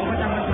ผมก็จะมา